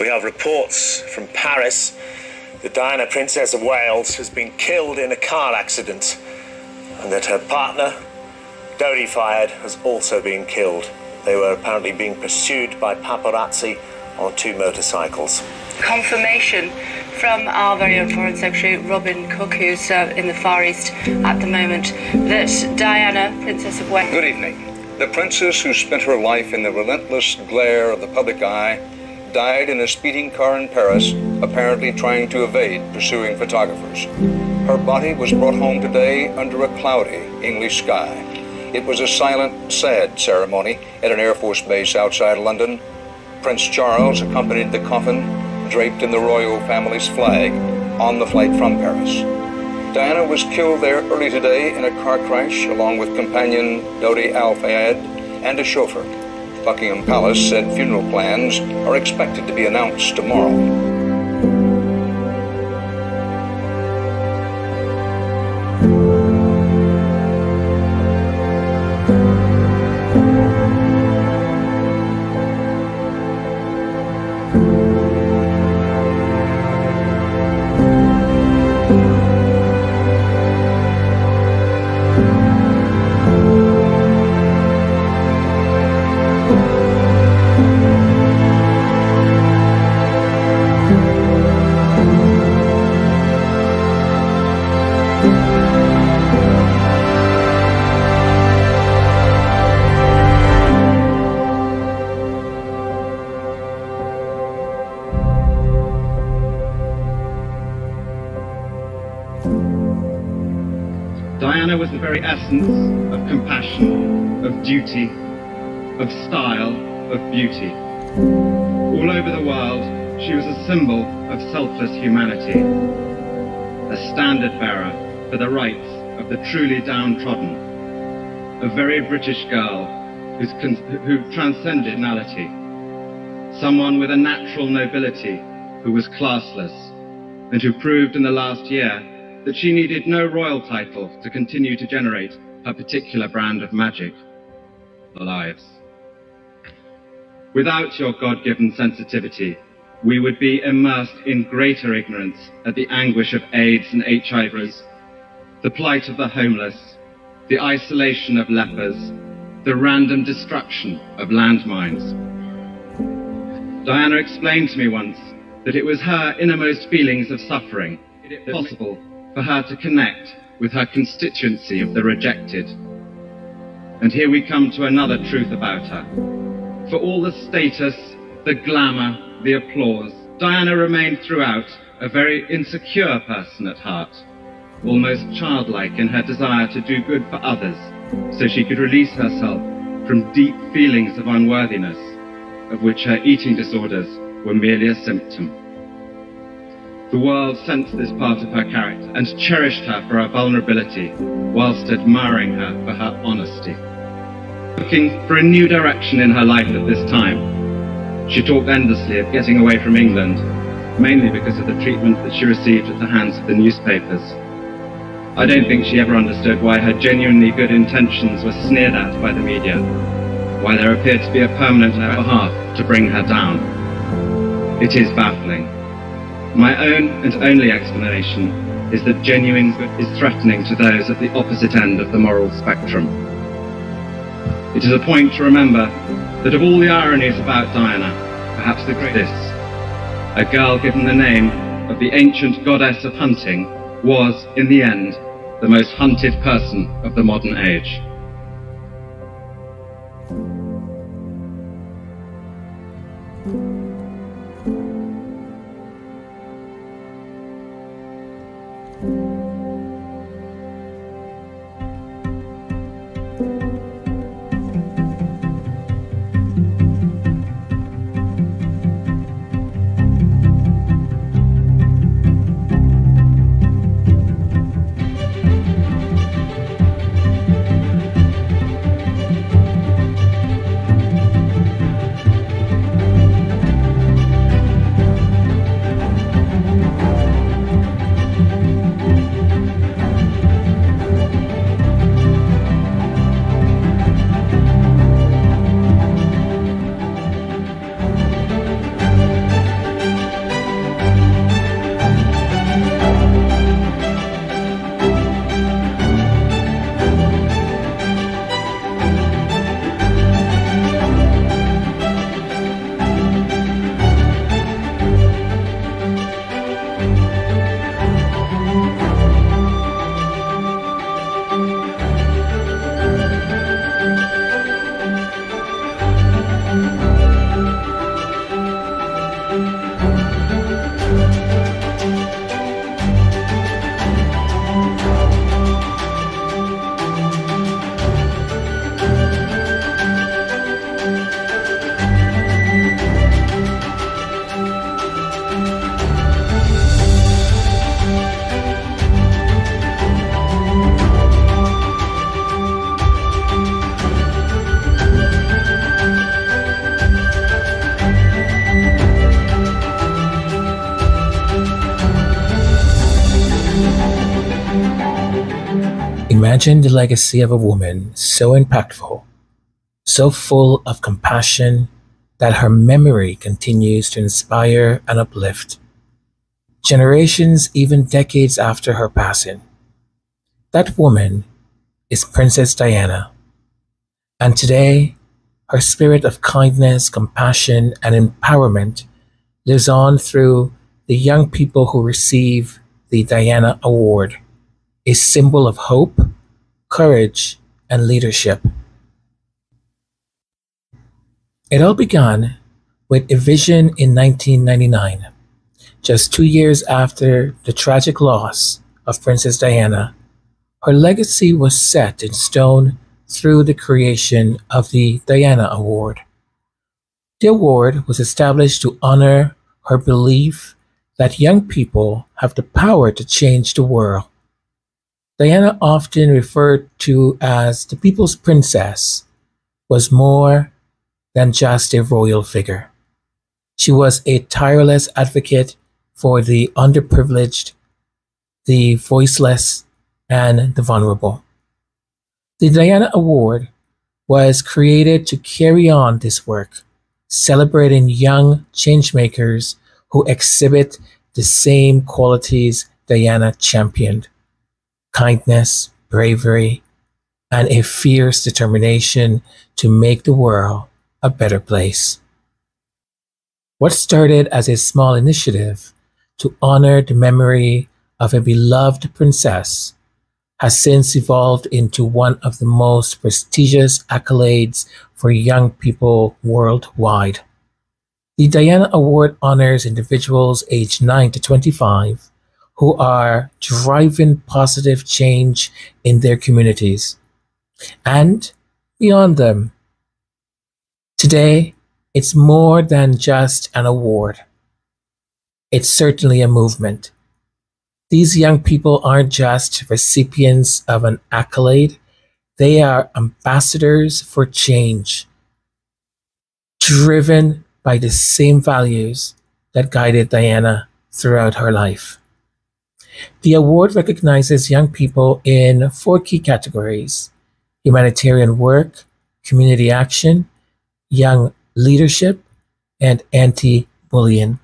We have reports from Paris that Diana, Princess of Wales, has been killed in a car accident and that her partner, Dodi Fayed, has also been killed. They were apparently being pursued by paparazzi on two motorcycles. Confirmation from our very own Foreign Secretary Robin Cook, who's uh, in the Far East at the moment, that Diana, Princess of Wales. Good evening. The princess who spent her life in the relentless glare of the public eye died in a speeding car in Paris, apparently trying to evade pursuing photographers. Her body was brought home today under a cloudy English sky. It was a silent, sad ceremony at an Air Force base outside London. Prince Charles accompanied the coffin, draped in the royal family's flag, on the flight from Paris. Diana was killed there early today in a car crash along with companion Dodi Al Fayed and a chauffeur. Buckingham Palace said funeral plans are expected to be announced tomorrow. Very essence of compassion, of duty, of style, of beauty. All over the world, she was a symbol of selfless humanity, a standard bearer for the rights of the truly downtrodden, a very British girl who transcended nationality, someone with a natural nobility who was classless, and who proved in the last year that she needed no royal title to continue to generate her particular brand of magic, lives. Without your God-given sensitivity, we would be immersed in greater ignorance at the anguish of AIDS and HIVs, the plight of the homeless, the isolation of lepers, the random destruction of landmines. Diana explained to me once that it was her innermost feelings of suffering, possible for her to connect with her constituency of the rejected. And here we come to another truth about her. For all the status, the glamour, the applause, Diana remained throughout a very insecure person at heart, almost childlike in her desire to do good for others, so she could release herself from deep feelings of unworthiness, of which her eating disorders were merely a symptom. The world sensed this part of her character and cherished her for her vulnerability, whilst admiring her for her honesty. Looking for a new direction in her life at this time, she talked endlessly of getting away from England, mainly because of the treatment that she received at the hands of the newspapers. I don't think she ever understood why her genuinely good intentions were sneered at by the media, why there appeared to be a permanent behalf to bring her down. It is baffling. My own and only explanation is that genuine is threatening to those at the opposite end of the moral spectrum. It is a point to remember that of all the ironies about Diana, perhaps the greatest, a girl given the name of the ancient goddess of hunting was, in the end, the most hunted person of the modern age. Imagine the legacy of a woman so impactful, so full of compassion that her memory continues to inspire and uplift generations, even decades after her passing. That woman is Princess Diana. And today, her spirit of kindness, compassion, and empowerment lives on through the young people who receive the Diana Award, a symbol of hope, courage, and leadership. It all began with a vision in 1999, just two years after the tragic loss of Princess Diana. Her legacy was set in stone through the creation of the Diana Award. The award was established to honor her belief that young people have the power to change the world. Diana, often referred to as the people's princess, was more than just a royal figure. She was a tireless advocate for the underprivileged, the voiceless, and the vulnerable. The Diana Award was created to carry on this work, celebrating young changemakers who exhibit the same qualities Diana championed kindness, bravery, and a fierce determination to make the world a better place. What started as a small initiative to honor the memory of a beloved princess has since evolved into one of the most prestigious accolades for young people worldwide. The Diana Award honors individuals aged 9 to 25 who are driving positive change in their communities and beyond them. Today, it's more than just an award. It's certainly a movement. These young people aren't just recipients of an accolade, they are ambassadors for change, driven by the same values that guided Diana throughout her life. The award recognizes young people in four key categories humanitarian work, community action, young leadership, and anti bullying.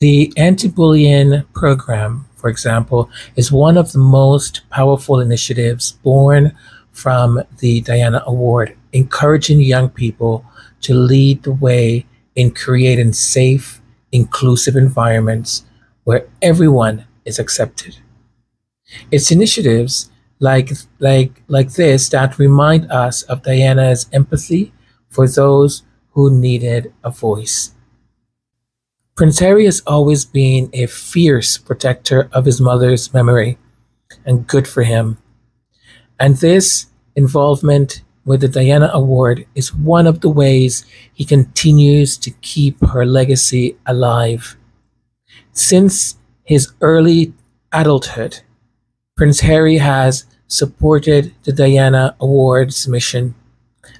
The anti bullying program, for example, is one of the most powerful initiatives born from the Diana Award, encouraging young people to lead the way in creating safe, inclusive environments where everyone is accepted. It's initiatives like, like, like this that remind us of Diana's empathy for those who needed a voice. Prince Harry has always been a fierce protector of his mother's memory, and good for him. And this involvement with the Diana Award is one of the ways he continues to keep her legacy alive. Since his early adulthood, Prince Harry has supported the Diana Awards mission,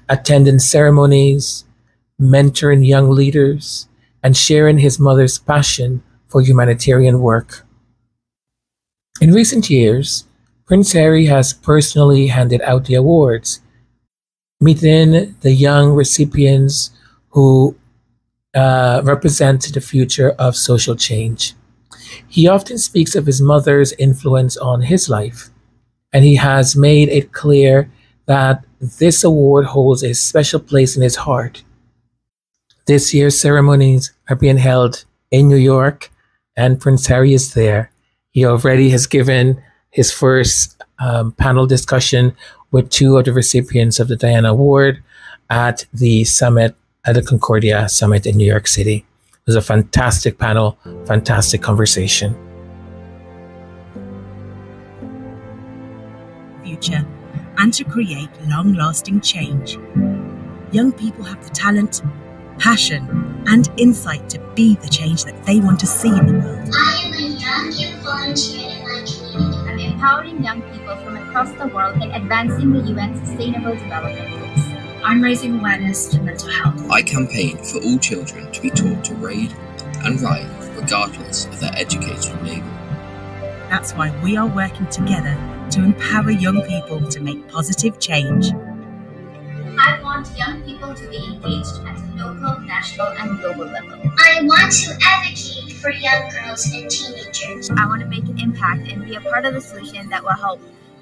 attending ceremonies, mentoring young leaders, and sharing his mother's passion for humanitarian work. In recent years, Prince Harry has personally handed out the awards, meeting the young recipients who uh, represent the future of social change. He often speaks of his mother's influence on his life, and he has made it clear that this award holds a special place in his heart this year's ceremonies are being held in New York, and Prince Harry is there. He already has given his first um, panel discussion with two of the recipients of the Diana Award at the summit, at the Concordia Summit in New York City. It was a fantastic panel, fantastic conversation. Future and to create long lasting change. Young people have the talent passion, and insight to be the change that they want to see in the world. I am a young youth volunteer in my community. I'm empowering young people from across the world and advancing the UN Sustainable Development Goals. I'm raising awareness to mental health. I campaign for all children to be taught to read and write regardless of their educational level. That's why we are working together to empower young people to make positive change. I want young people to be engaged at a local, national, and global level. I want to advocate for young girls and teenagers. I want to make an impact and be a part of the solution that will help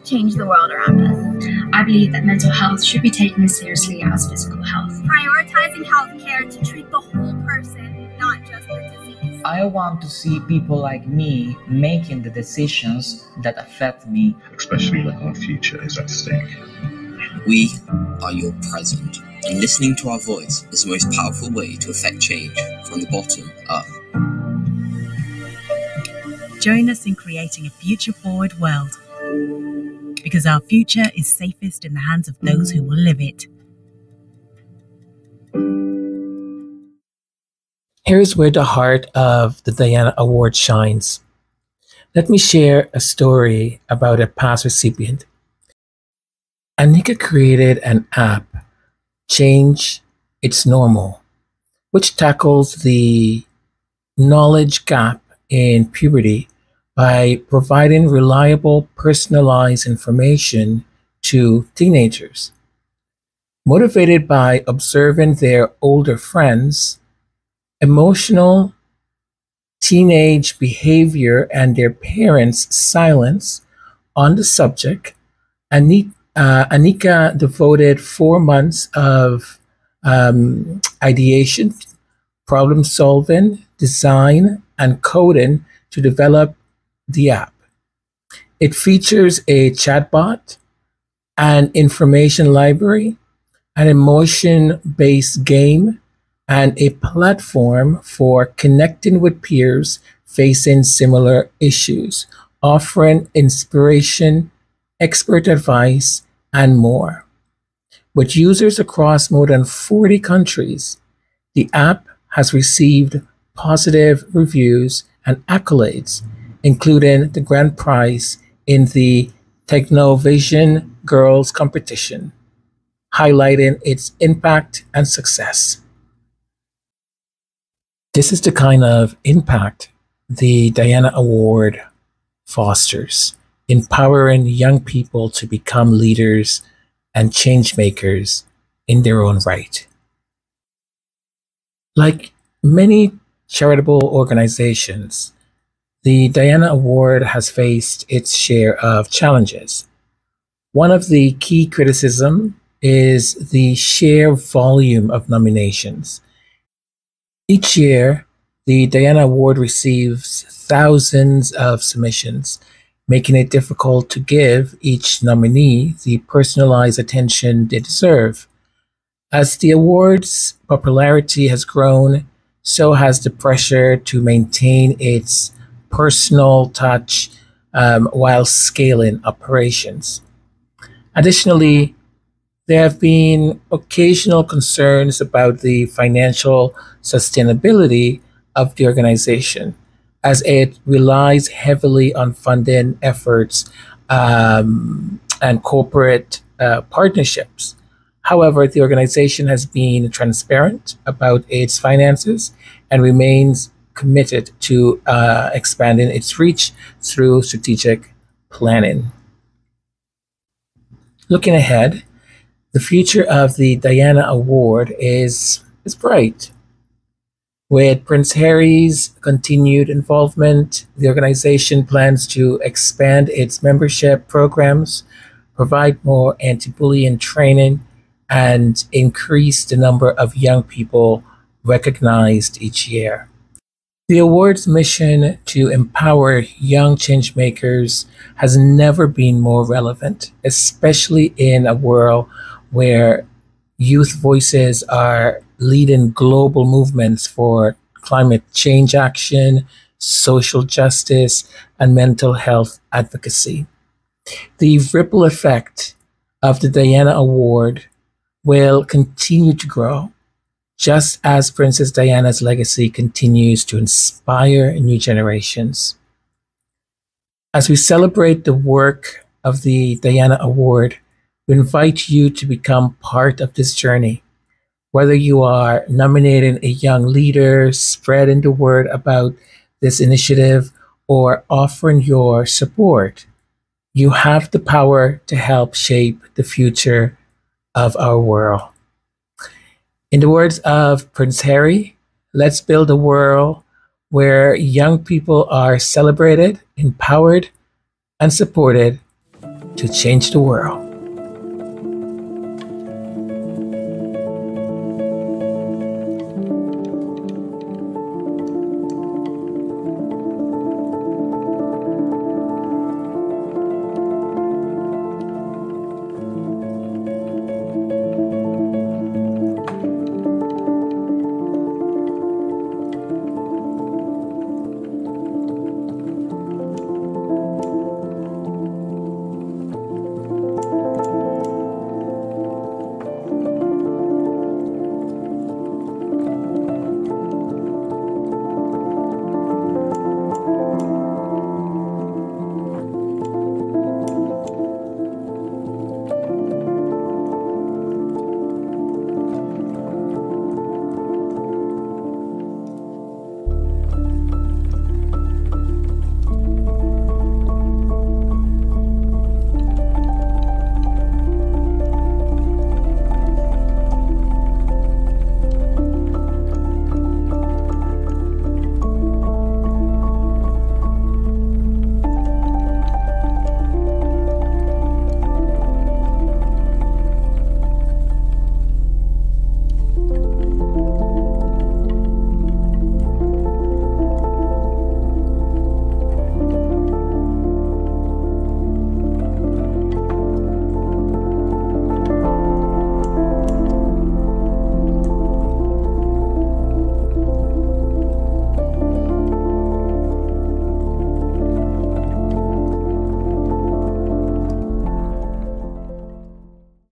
change the world around us. I believe that mental health should be taken as seriously as physical health. Prioritizing health care to treat the whole person, not just the disease. I want to see people like me making the decisions that affect me. Especially when our future is at stake. We are your present, and listening to our voice is the most powerful way to affect change from the bottom up. Join us in creating a future forward world because our future is safest in the hands of those who will live it. Here's where the heart of the Diana Award shines. Let me share a story about a past recipient. Anika created an app, Change It's Normal, which tackles the knowledge gap in puberty by providing reliable, personalized information to teenagers. Motivated by observing their older friends, emotional teenage behavior, and their parents' silence on the subject, uh, Anika devoted four months of um, ideation, problem solving, design, and coding to develop the app. It features a chatbot, an information library, an emotion based game, and a platform for connecting with peers facing similar issues, offering inspiration, expert advice, and more. With users across more than 40 countries, the app has received positive reviews and accolades, including the grand prize in the Technovation Girls Competition, highlighting its impact and success. This is the kind of impact the Diana Award fosters, empowering young people to become leaders and change makers in their own right. Like many charitable organizations, the Diana Award has faced its share of challenges. One of the key criticism is the sheer volume of nominations. Each year, the Diana Award receives thousands of submissions, making it difficult to give each nominee the personalized attention they deserve. As the award's popularity has grown, so has the pressure to maintain its personal touch um, while scaling operations. Additionally, there have been occasional concerns about the financial sustainability of the organization as it relies heavily on funding efforts um, and corporate uh, partnerships. However, the organization has been transparent about its finances and remains committed to uh, expanding its reach through strategic planning. Looking ahead, the future of the Diana Award is, is bright. With Prince Harry's continued involvement, the organization plans to expand its membership programs, provide more anti bullying training, and increase the number of young people recognized each year. The award's mission to empower young changemakers has never been more relevant, especially in a world where youth voices are leading global movements for climate change action, social justice, and mental health advocacy. The ripple effect of the Diana Award will continue to grow just as Princess Diana's legacy continues to inspire new generations. As we celebrate the work of the Diana Award, we invite you to become part of this journey. Whether you are nominating a young leader, spreading the word about this initiative, or offering your support, You have the power to help shape the future of our world. In the words of Prince Harry, let's build a world where young people are celebrated, empowered, and supported to change the world.